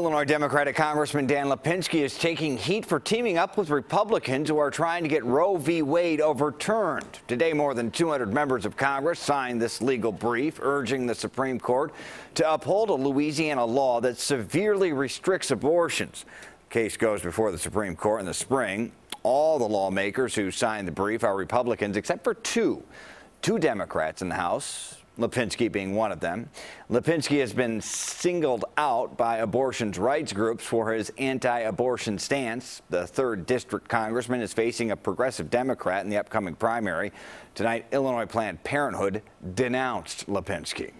Illinois Democratic Congressman Dan Lipinski is taking heat for teaming up with Republicans who are trying to get Roe v. Wade overturned. Today, more than 200 members of Congress signed this legal brief urging the Supreme Court to uphold a Louisiana law that severely restricts abortions. The case goes before the Supreme Court in the spring. All the lawmakers who signed the brief are Republicans except for two. Two Democrats in the House, Lipinski being one of them. Lipinski has been singled out by abortions rights groups for his anti-abortion stance. The 3rd District Congressman is facing a progressive Democrat in the upcoming primary. Tonight, Illinois Planned Parenthood denounced Lipinski.